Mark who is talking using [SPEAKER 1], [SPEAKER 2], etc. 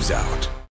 [SPEAKER 1] Knives Out.